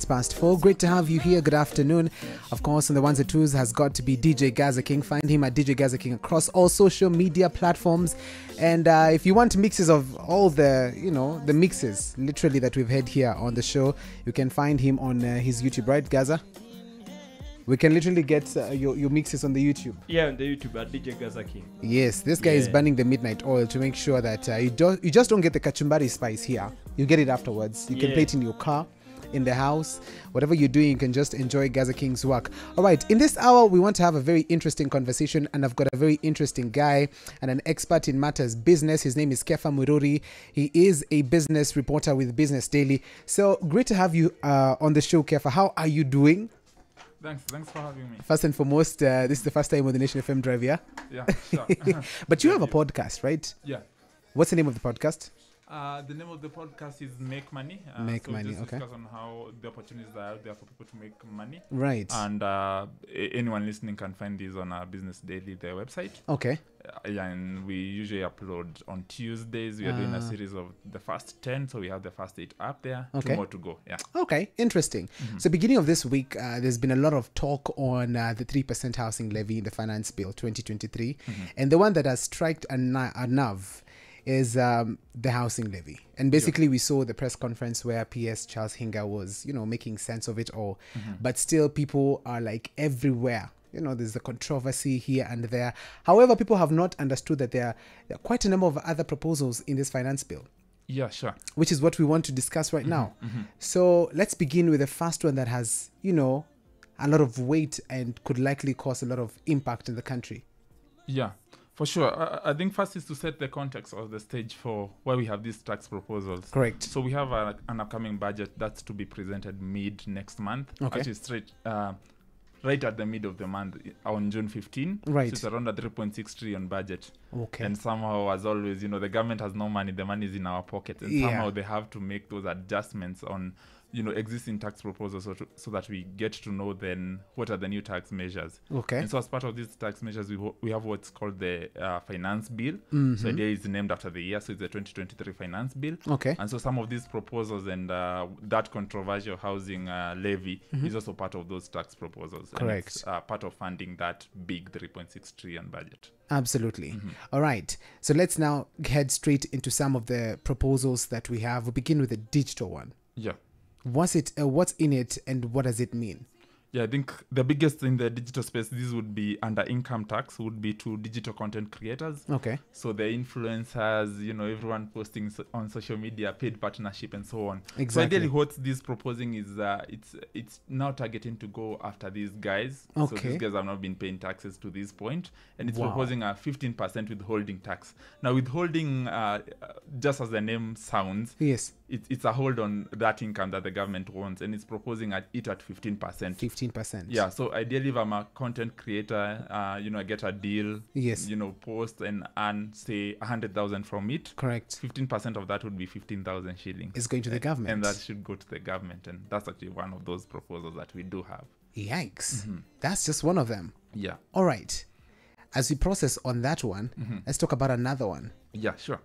It's past four. Great to have you here. Good afternoon. Of course, on the ones and twos has got to be DJ Gaza King. Find him at DJ Gaza King across all social media platforms. And uh, if you want mixes of all the, you know, the mixes literally that we've had here on the show, you can find him on uh, his YouTube, right, Gaza? We can literally get uh, your, your mixes on the YouTube. Yeah, on the YouTube at DJ Gaza King. Yes, this guy is burning the midnight oil to make sure that uh, you don't you just don't get the kachumbari spice here. You get it afterwards. You can play it in your car, in the house, whatever you're doing. You can just enjoy Gaza King's work. All right, in this hour we want to have a very interesting conversation, and I've got a very interesting guy and an expert in matters business. His name is Kepha Muiruri. He is a business reporter with Business Daily. So great to have you uh, on the show, Kepha. How are you doing? Thanks, thanks for having me. First and foremost, uh, this is the first time on the Nation FM Drive, yeah. Yeah, sure. but you have a podcast, right? yeah. What's the name of the podcast? Uh, the name of the podcast is Make Money. Uh, Make so Money, just okay. discuss on how the opportunities that are out there for people to make money. Right. And uh, a- anyone listening can find these on our Business Daily, their website. okay. Uh, yeah, and we usually upload on Tuesdays. We are doing Ah. a series of the first 10, so we have the first 8 up there. Okay. Two more to go. Yeah. Okay. Interesting. So, beginning of this week, uh, there's been a lot of talk on uh, the 3% housing levy in the Finance Bill 2023. And the one that has struck a, na- a nerve is um, the housing levy. And basically, we saw the press conference where PS Charles Hinga was, you know, making sense of it all. Mm-hmm. But still, people are like everywhere. You know, there's the controversy here and there. However, people have not understood that there are, there are quite a number of other proposals in this finance bill. Yeah, sure. which is what we want to discuss right mm-hmm, now. Mm-hmm. So let's begin with the first one that has, you know, a lot of weight and could likely cause a lot of impact in the country. Yeah, for sure. I, I think first is to set the context or the stage for why we have these tax proposals. Correct. So we have a, an upcoming budget that's to be presented mid next month. Okay. Actually, straight uh, right at the mid of the month on June 15. Right. So it's around a 3.6 trillion budget. Okay. And somehow, as always, you know, the government has no money. The money is in our pocket, and Yeah. somehow they have to make those adjustments on, you know, existing tax proposals, so, to, so that we get to know then what are the new tax measures. okay. And so, as part of these tax measures, we, ho- we have what's called the uh, finance bill. Mm-hmm. So, idea is named after the year, so it's the 2023 finance bill. Okay. And so, some of these proposals and uh, that controversial housing uh, levy is also part of those tax proposals. And Correct. it's, uh, part of funding that big 3.6 trillion budget. Absolutely. All right. So let's now head straight into some of the proposals that we have. We'll begin with the digital one. Yeah. What's it? Uh, what's in it, and what does it mean? Yeah, I think the biggest in the digital space, this would be under income tax, would be to digital content creators. Okay. So the influencers, you know, everyone posting so- on social media, paid partnership, and so on. Exactly. So ideally, what this proposing is, uh, it's it's now targeting to go after these guys. Okay. So these guys have not been paying taxes to this point, and it's Wow. proposing a 15% withholding tax. Now, withholding, uh, just as the name sounds, Yes. It, it's a hold on that income that the government wants, and it's proposing at it at 15%. Fifteen percent. Yeah, so ideally, if I'm a content creator, uh, you know, I get a deal, Yes. you know, post and earn say a hundred thousand from it. Correct. Fifteen percent of that would be fifteen thousand shillings, It's going to the government. and that should go to the government, and that's actually one of those proposals that we do have. Yikes. Mm-hmm. That's just one of them. Yeah, All right. As we process on that one, Mm-hmm. let's talk about another one. yeah, sure.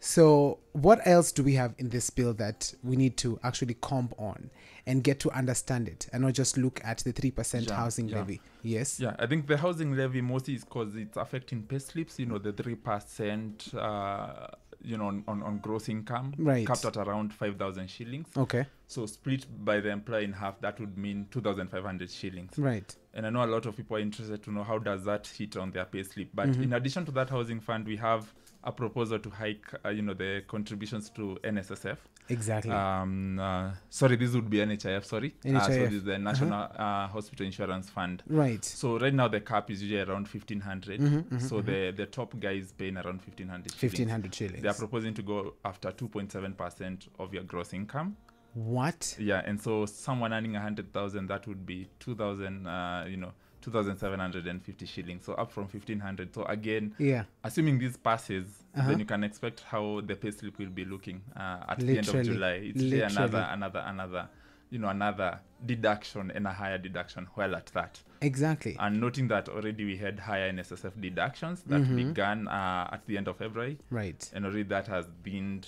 So, what else do we have in this bill that we need to actually comb on and get to understand it and not just look at the 3% Yeah, housing yeah. levy? Yes. Yeah, I think the housing levy mostly is because it's affecting pay slips. You know, the three percent, uh, you know, on, on, on gross income, Right. capped at around five thousand shillings. Okay. So split by the employer in half, that would mean two thousand five hundred shillings. Right. and I know a lot of people are interested to know how does that hit on their pay slip. But Mm-hmm. in addition to that housing fund, we have a proposal to hike, uh, you know, the contributions to NSSF. Exactly. Um, uh, sorry, this would be NHIF. Sorry, Uh, so this is the National uh Hospital Insurance Fund. right. So right now the cap is usually around fifteen Mm-hmm, so the the top guy is paying around fifteen hundred. 1500 shillings. They are proposing to go after two point seven percent of your gross income. what? Yeah, and so someone earning a hundred thousand, that would be two thousand, uh, you know, two thousand seven hundred and fifty shillings. So up from fifteen hundred. So again, Yeah. assuming this passes, Uh-huh. then you can expect how the payslip will be looking uh, at the end of July. It's really another, another, another, you know, another deduction and a higher deduction. Well, at that, Exactly. and noting that already we had higher NSSF deductions that Mm-hmm. began uh, at the end of February, right. and already that has been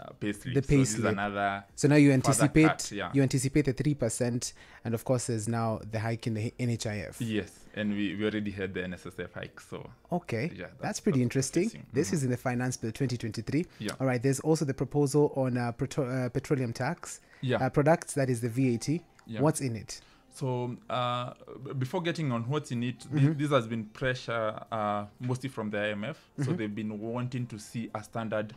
uh. The So this is another So now you anticipate cut, yeah. you anticipate the three percent, and of course there's now the hike in the NHIF. yes, and we, we already had the NSSF hike. So Okay, Yeah, that's, that's- pretty that's interesting. interesting. This is in the Finance Bill 2023. Yeah. All right. There's also the proposal on uh, petro- uh, petroleum tax yeah, uh, products. That is the VAT. yeah. What's in it? So uh, before getting on what's in it, thi- Mhm. this has been pressure uh, mostly from the IMF. So Mhm. they've been wanting to see a standard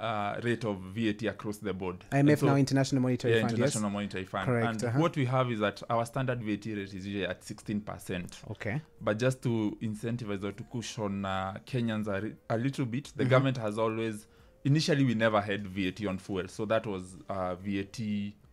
uh, rate of VAT across the board. IMF so- now International Monetary yeah, Fund. International yes? Monetary Fund. Correct, And uh-huh. what we have is that our standard VAT rate is usually at 16%. Okay. But just to incentivize or to cushion uh, Kenyans a, a little bit, the mm-hmm. government has always, initially, we never had VAT on fuel. So that was uh, VAT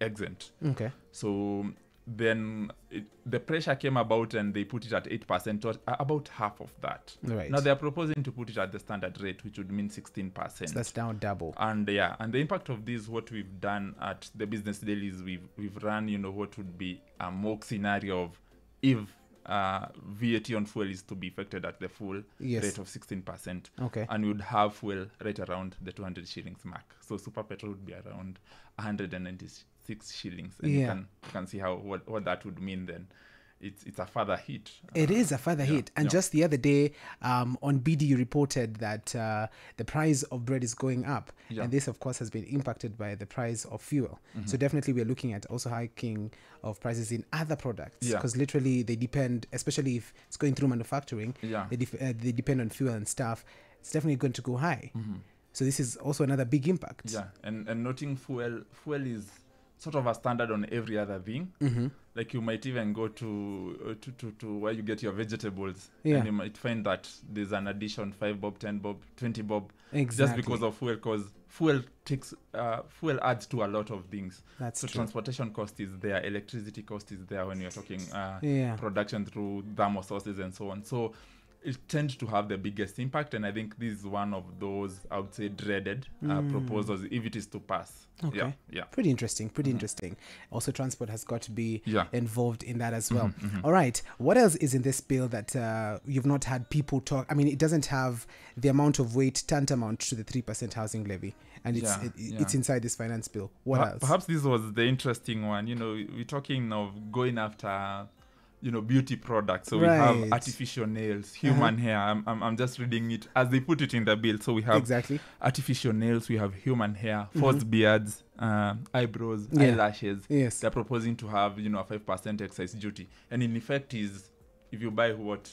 exempt. Okay. So then it, the pressure came about and they put it at 8%, or about half of that. Right. Now they're proposing to put it at the standard rate, which would mean 16%. so that's now double. and yeah, and the impact of this, what we've done at the business daily is we've we've run, you know, what would be a mock scenario of if uh, VAT on fuel is to be affected at the full Yes. rate of 16%, Okay. and we would have fuel right around the 200 shillings mark. So super petrol would be around 196 shillings. And you can you can see how what, what that would mean then. It's it's a further hit. It Uh, is a further yeah, hit. And yeah. just the other day, um, on BD, you reported that uh, the price of bread is going up. Yeah. And this, of course, has been impacted by the price of fuel. Mm-hmm. So definitely, we're looking at also hiking of prices in other products Yeah. because literally they depend, especially if it's going through manufacturing, Yeah. they, def- uh, they depend on fuel and stuff. It's definitely going to go high. Mhm. So this is also another big impact. Yeah, and and noting fuel fuel is sort of a standard on every other thing. Mm-hmm. Like you might even go to uh, to, to to where you get your vegetables, Yeah. and you might find that there's an addition 5 bob, 10 bob, twenty bob, Exactly. just because of fuel. Because fuel takes uh, fuel adds to a lot of things. That's so true. transportation cost is there, electricity cost is there when you're talking uh, Yeah. production through thermal sources and so on. So it tends to have the biggest impact, and I think this is one of those I would say dreaded uh, Mm. proposals if it is to pass. Okay. Yeah, yeah, Pretty interesting. Pretty Mhm. interesting. Also, transport has got to be yeah. involved in that as well. Mhm, mhm. All right. What else is in this bill that uh, you've not had people talk? I mean, it doesn't have the amount of weight tantamount to the three percent housing levy, and it's Yeah, it, it's inside this finance bill. What else? Perhaps this was the interesting one. You know, we're talking of going after, you know, beauty products. So we have artificial nails, human hair. I'm, I'm, I'm just reading it as they put it in the bill. So we have exactly. artificial nails, we have human hair, false beards, uh, eyebrows, Mm-hmm. Yeah. eyelashes. Yes. They're proposing to have, you know, a 5% excise duty. And in effect is, if you buy what?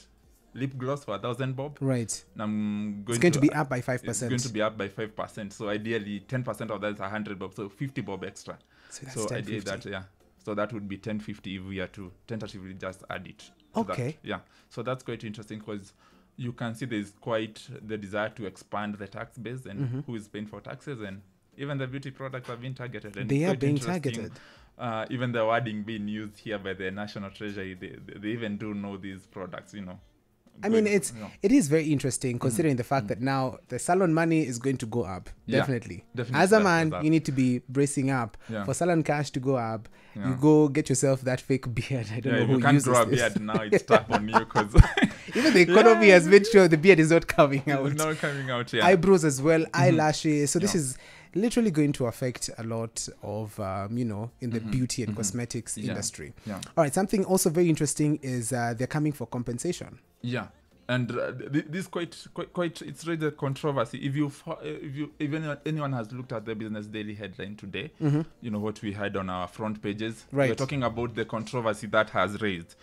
Lip gloss for a thousand bob. Right. I'm going It's going to be uh, up by 5% It's going to be up by 5%. So ideally, 10% of that is 100 bob. So 50 bob extra. So that's so ideally 1050. that yeah so that would be 1050 if we are to tentatively just add it to that. Okay. yeah so that's quite interesting because you can see there's quite the desire to expand the tax base and Mhm. who is paying for taxes and even the beauty products are being targeted and They are being targeted. uh, even the wording being used here by the national treasury they, they, they even do know these products you know I mean, it's yeah, it is very interesting considering the fact that now the salon money is going to go up. Yeah, Definitely. definitely As a man, you need to be bracing up yeah, for salon cash to go up. You go get yourself that fake beard. I don't know who you can't uses grow a this. beard now it's tough on you because Even the economy has made sure the beard is not coming out. it's not coming out yeah Eyebrows as well, mm-hmm. eyelashes. So this is literally going to affect a lot of, um, you know, in the Mhm, beauty and mhm. cosmetics Yeah. industry. yeah All right, something also very interesting is uh, they're coming for compensation. Yeah, and uh, th- this quite quite quite it's raised a controversy. If you if you if anyone, anyone has looked at the Business Daily headline today, Mm-hmm. you know what we had on our front pages. Right. We're talking about the controversy that has raised.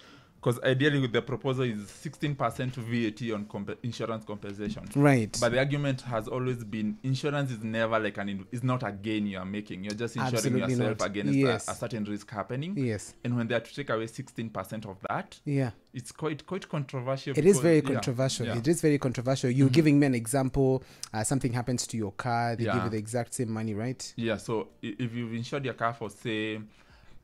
Because ideally, the proposal is 16% VAT on comp- insurance compensation. Right. But the argument has always been insurance is never like an in- is not a gain you are making. You're just insuring Absolutely yourself not. against Yes. a, a certain risk happening. yes. And when they are to take away 16% of that, Yeah. it's quite quite controversial. It is very yeah, controversial. yeah. It is very controversial. You're Mhm. giving me an example. Uh, something happens to your car. They give you the exact same money, right? Yeah, so if you've insured your car for say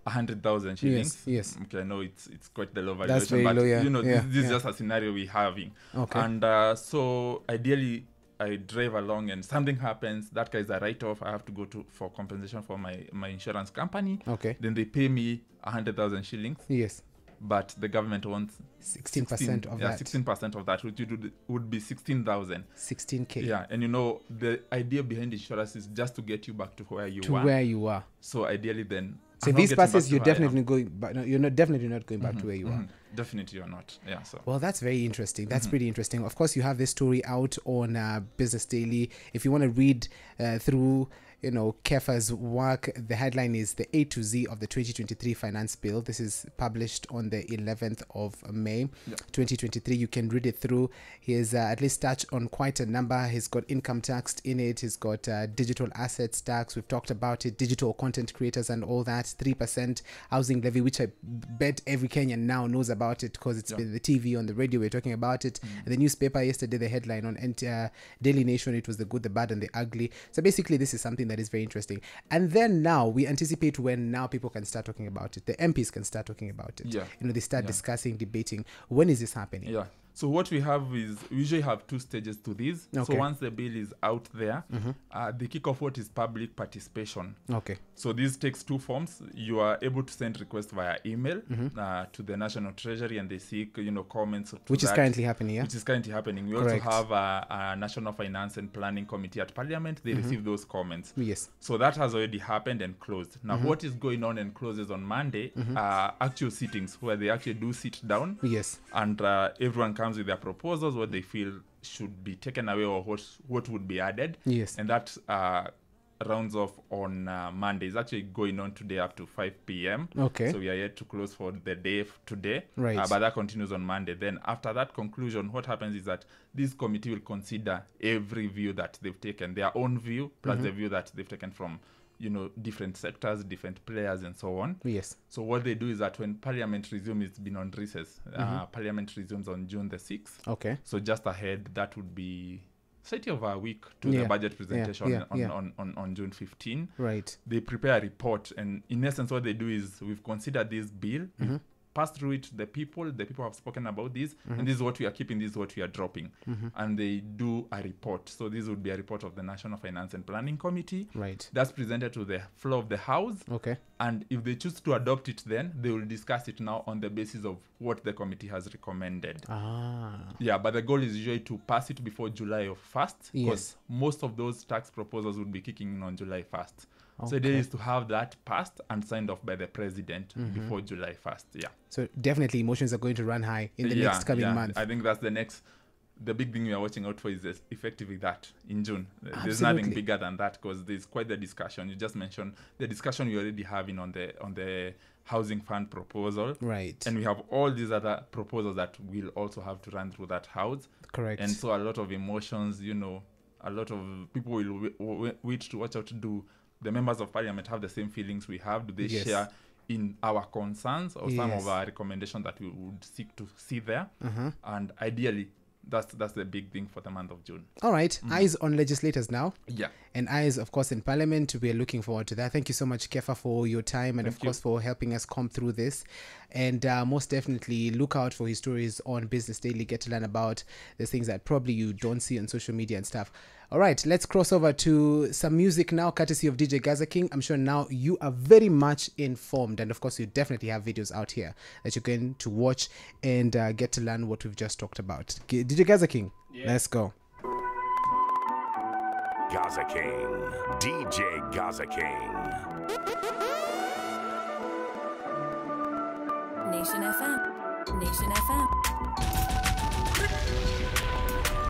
hundred thousand shillings, Yes. Yes. okay, I know it's it's quite the low valuation, That's very but low, yeah, you know yeah, this, this yeah. is just a scenario we're having, Okay. and uh, so ideally I drive along and something happens, that guy's a write-off. I have to go to for compensation for my my insurance company. okay. Then they pay me a hundred thousand shillings. Yes. but the government wants 16% of yeah, that. 16% of that, which would, would be 16,000. 16k Yeah, and you know, the idea behind insurance is just to get you back to where you to were. where you are. So ideally, then. So I'm these passes, you're where I am. definitely going, but no, you're not definitely not going back to where you are. Mhm. Definitely, you're not. Yeah, so. Well, that's very interesting. That's Mm-hmm. pretty interesting. Of course, you have this story out on uh, Business Daily. If you want to read uh, through, you know, Kepha's work, the headline is the A to Z of the 2023 Finance Bill. This is published on the 11th of May, Yeah. 2023. You can read it through. He has uh, at least touched on quite a number. He's got income tax in it. He's got uh, digital assets tax. We've talked about it. Digital content creators and all that. Three percent housing levy, which I bet every Kenyan now knows about it because it's Yeah. been the TV on the radio. We're talking about it. And the newspaper yesterday, the headline on uh, Daily Nation, it was the good, the bad, and the ugly. So basically, this is something that is very interesting. And then now we anticipate when now people can start talking about it. The MPs can start talking about it. Yeah. You know, they start Yeah. discussing, debating. When is this happening? Yeah. So what we have is we usually have two stages to this. Okay. So once the bill is out there, uh, the kickoff vote is public participation. Okay. So this takes two forms. You are able to send requests via email Mm-hmm. uh, to the National Treasury, and they seek you know comments. Which is currently happening, yeah? Which is currently happening. We Correct. also have a, a National Finance and Planning Committee at Parliament. Mm-hmm. They receive those comments. Yes. So that has already happened and closed. Now, Mm-hmm. what is going on and closes on Monday are actual sittings where they actually do sit down Yes. and uh, everyone comes with their proposals, what they feel should be taken away or what what would be added. Yes. And that uh, rounds off on uh, Monday. It's actually going on today up to 5 p.m. Okay. So we are yet to close for the day today. Right. Uh, but that continues on Monday. Then after that conclusion, what happens is that this committee will consider every view that they've taken, their own view plus Mm-hmm. the view that they've taken from you know different sectors different players and so on Yes. so what they do is that when Parliament resumes, it's been on recess. Uh, Mm-hmm. Parliament resumes on June the sixth. Okay. So just ahead, that would be slightly over a week to Yeah, the budget presentation yeah, on, yeah. On, on, on June 15. Right. They prepare a report, and in essence, what they do is we've considered this bill, Mm-hmm. Passed through it to the people. The people have spoken about this, Mm-hmm. and this is what we are keeping. This is what we are dropping, and they do a report. So this would be a report of the National Finance and Planning Committee. Right. That's presented to the floor of the House Okay. and if they choose to adopt it then they will discuss it now on the basis of what the committee has recommended Ah. yeah but the goal is usually to pass it before july of 1st Yes. most of those tax proposals would be kicking in on july 1st so the Okay. idea is to have that passed and signed off by the president Mm-hmm. before july 1st yeah So definitely emotions are going to run high in the yeah, next coming yeah. month. i think that's the next the big thing we are watching out for is effectively that in June. Absolutely. There's nothing bigger than that because there's quite the discussion. You just mentioned the discussion we're already having on the on the housing fund proposal. right. And we have all these other proposals that we'll also have to run through that house. Correct. And so a lot of emotions, you know, a lot of people will wait to watch out. To do the members of parliament have the same feelings we have? Do they Yes. share in our concerns or some of our recommendations that we would seek to see there? uh-huh. And ideally, that's that's the big thing for the month of June. All right. Mm-hmm. Eyes on legislators now. Yeah. and eyes, of course, in Parliament. We are looking forward to that. Thank you so much, Kepha, for your time and, of you. course, for helping us come through this. And uh, most definitely, look out for his stories on Business Daily. Get to learn about the things that probably you don't see on social media and stuff. All right, let's cross over to some music now, courtesy of DJ Gaza King. I'm sure now you are very much informed, and of course, you definitely have videos out here that you're going to watch and uh, get to learn what we've just talked about. G- DJ Gaza King, let's go. Gaza King. DJ Gaza King. Nation FM. Nation FM.